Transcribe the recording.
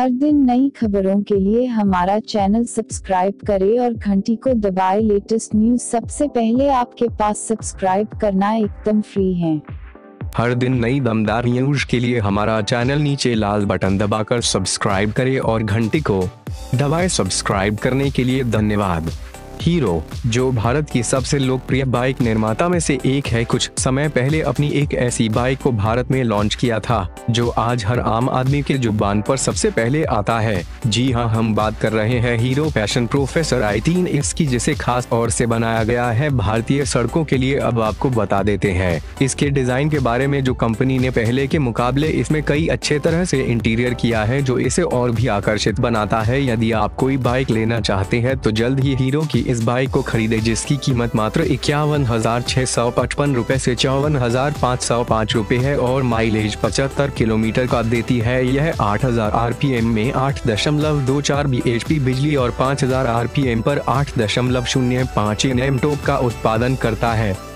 हर दिन नई खबरों के लिए हमारा चैनल सब्सक्राइब करें और घंटी को दबाएँ। लेटेस्ट न्यूज़ सबसे पहले आपके पास सब्सक्राइब करना एकदम फ्री है। हर दिन नई दमदार न्यूज़ के लिए हमारा चैनल नीचे लाल बटन दबाकर सब्सक्राइब करें और घंटी को दबाएँ। सब्सक्राइब करने के लिए धन्यवाद। हीरो, जो भारत की सबसे लोकप्रिय बाइक निर्माता में से एक है, कुछ समय पहले अपनी एक ऐसी बाइक को भारत में लॉन्च किया था, जो आज हर आम आदमी के ज़ुबान पर सबसे पहले आता है। जी हाँ हम बात कर रहे हैं हीरो पैशन प्रोफेसर आई तीन इसकी जिसे खास तौर से बनाया गया है। भारतीय सड़कों के लिए अब आपको बता देते हैं। इसके डिज़ाइन के बारे में जो कंपनी ने पहले के मुकाबले इसमें कई अच्छे तरह से इंटीरियर किया है, जो इसे और भी आकर्षित बनाता है। यदि आप कोई बाइक लेना चाहते हैं तो जल्द ही हीरो की इस बाइक को खरीदे, जिसकी कीमत मात्र इक्यावन हज़ार छह सौ पचपन रूपए ऐसी चौवन हज़ार पाँच सौ पाँच रूपए है और माइलेज पचहत्तर किलोमीटर का देती है। यह आठ हज़ार आर पी एम में आठ दशमलव दो चार बी एच पी बिजली और पाँच हज़ार आर पी एम आरोप आठ दशमलव शून्य पाँच एन एम टोप का उत्पादन करता है।